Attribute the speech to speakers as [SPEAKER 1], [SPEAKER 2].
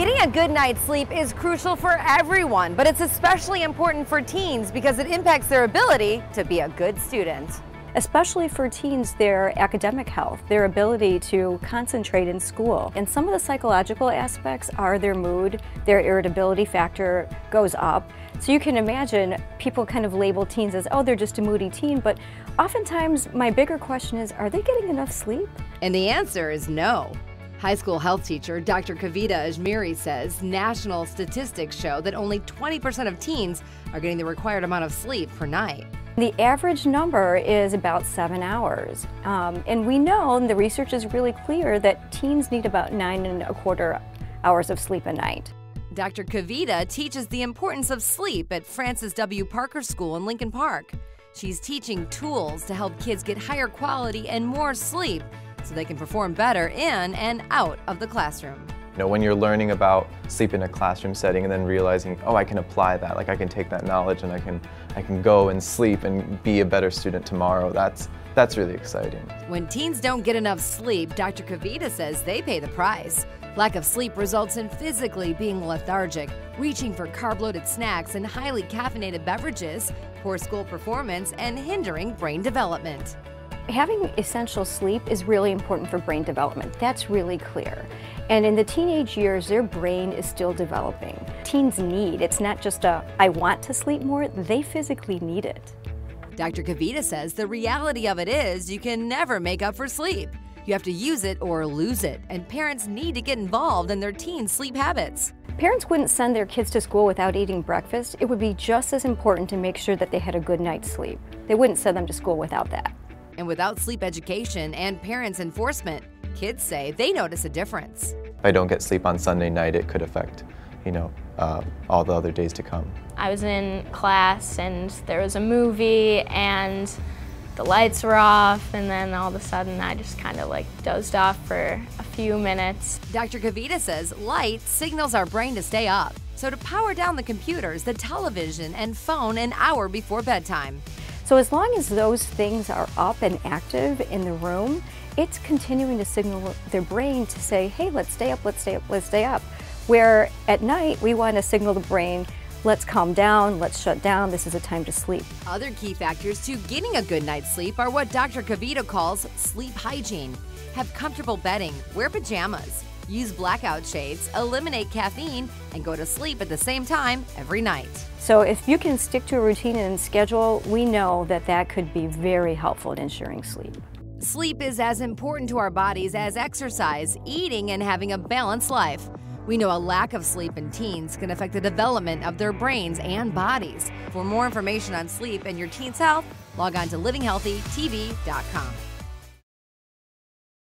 [SPEAKER 1] Getting a good night's sleep is crucial for everyone, but it's especially important for teens because it impacts their ability to be a good student.
[SPEAKER 2] Especially for teens, their academic health, their ability to concentrate in school. And some of the psychological aspects are their mood, their irritability factor goes up. So you can imagine people kind of label teens as, oh, they're just a moody teen, but oftentimes my bigger question is, are they getting enough sleep?
[SPEAKER 1] And the answer is no. High school health teacher Dr. Kavita Ajmiri says national statistics show that only 20% of teens are getting the required amount of sleep per night.
[SPEAKER 2] The average number is about seven hours. Um, and we know, and the research is really clear, that teens need about nine and a quarter hours of sleep a night.
[SPEAKER 1] Dr. Kavita teaches the importance of sleep at Francis W. Parker School in Lincoln Park. She's teaching tools to help kids get higher quality and more sleep so they can perform better in and out of the classroom.
[SPEAKER 3] You know, when you're learning about sleep in a classroom setting and then realizing, oh, I can apply that, like I can take that knowledge and I can, I can go and sleep and be a better student tomorrow, that's, that's really exciting.
[SPEAKER 1] When teens don't get enough sleep, Dr. Kavita says they pay the price. Lack of sleep results in physically being lethargic, reaching for carb loaded snacks and highly caffeinated beverages, poor school performance, and hindering brain development.
[SPEAKER 2] Having essential sleep is really important for brain development. That's really clear. And in the teenage years, their brain is still developing. Teens need, it's not just a, I want to sleep more, they physically need it.
[SPEAKER 1] Dr. Kavita says the reality of it is you can never make up for sleep. You have to use it or lose it, and parents need to get involved in their teens' sleep habits.
[SPEAKER 2] Parents wouldn't send their kids to school without eating breakfast. It would be just as important to make sure that they had a good night's sleep. They wouldn't send them to school without that.
[SPEAKER 1] And without sleep education and parents' enforcement, kids say they notice a difference.
[SPEAKER 3] If I don't get sleep on Sunday night, it could affect, you know, uh, all the other days to come.
[SPEAKER 4] I was in class and there was a movie and the lights were off and then all of a sudden I just kind of like dozed off for a few minutes.
[SPEAKER 1] Dr. Kavita says light signals our brain to stay up. So to power down the computers, the television, and phone an hour before bedtime.
[SPEAKER 2] So as long as those things are up and active in the room, it's continuing to signal their brain to say, hey, let's stay up, let's stay up, let's stay up. Where at night, we want to signal the brain, let's calm down, let's shut down, this is a time to sleep.
[SPEAKER 1] Other key factors to getting a good night's sleep are what Dr. Kavita calls sleep hygiene. Have comfortable bedding, wear pajamas, use blackout shades, eliminate caffeine, and go to sleep at the same time every night.
[SPEAKER 2] So if you can stick to a routine and schedule, we know that that could be very helpful in ensuring sleep.
[SPEAKER 1] Sleep is as important to our bodies as exercise, eating, and having a balanced life. We know a lack of sleep in teens can affect the development of their brains and bodies. For more information on sleep and your teen's health, log on to livinghealthytv.com.